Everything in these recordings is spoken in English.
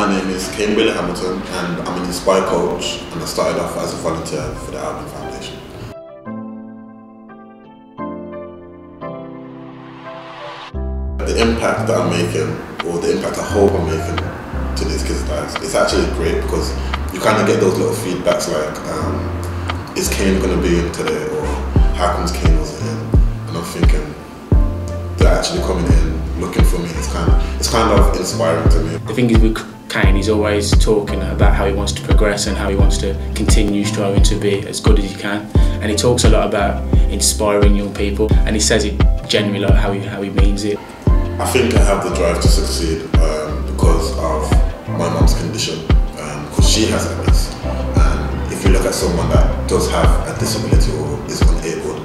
my name is Kane Bailey-Hamilton and I'm an Inspire coach and I started off as a volunteer for the Albion Foundation. The impact that I'm making, or the impact I hope I'm making to these kids' lives, it's actually great because you kind of get those little feedbacks like, um, is Kane going to be in today or how comes Kane wasn't in? And I'm thinking, they're actually coming in looking for me. It's kind of, it's kind of inspiring to me. The thing is with Kane, he's always talking about how he wants to progress and how he wants to continue striving to be as good as he can. And he talks a lot about inspiring young people and he says it genuinely like how he, how he means it. I think I have the drive to succeed um, because of my mum's condition, because um, she has MS. And if you look at someone that does have a disability or is unable,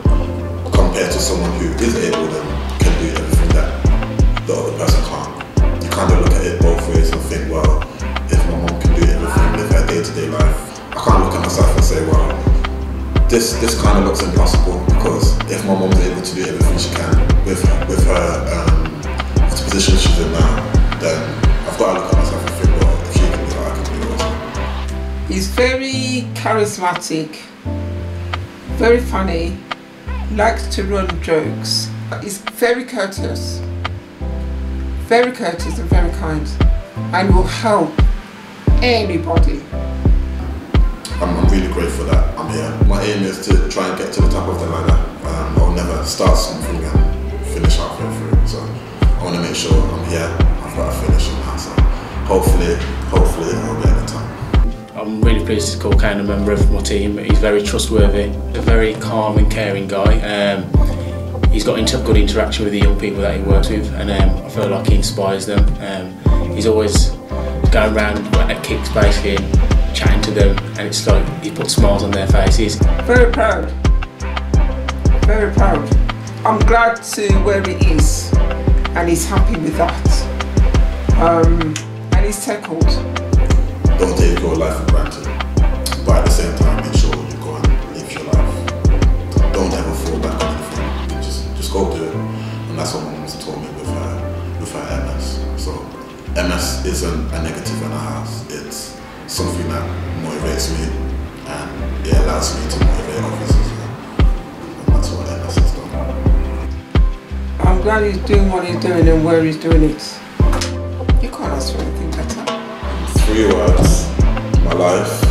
compared to someone who is able and can do everything that the other person can't, you kind of look at it both ways and think, well, day-to-day life, I can't look at myself and say, well, this this kind of looks impossible because if my mom's able to do everything she can with with her um, position she's in now, then I've got to look at myself and think, well, if she can do that, I can do it. He's very charismatic, very funny, likes to run jokes. He's very courteous, very courteous and very kind, and will help anybody. I'm, I'm really grateful that I'm here. My aim is to try and get to the top of the ladder. Um, I'll never start something and finish halfway through. So I want to make sure I'm here. I've got to finish it now. So hopefully, hopefully I'll be at the top. I'm really pleased to call Kane a member of my team. He's very trustworthy, a very calm and caring guy. Um, he's got inter good interaction with the young people that he works with and um, I feel like he inspires them. Um, he's always going around at kicks basically chatting to them and it's like he puts smiles on their faces. Very proud, very proud. I'm glad to where he is and he's happy with that. Um, and he's tackled. Don't take your life for granted, but at the same time make sure you go and live your life. MS isn't a negative in our house. It's something that motivates me and it allows me to motivate others as well. And that's what MS has done. I'm glad he's doing what he's doing and where he's doing it. You can't ask for anything better. Three words. My life.